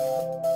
Bye.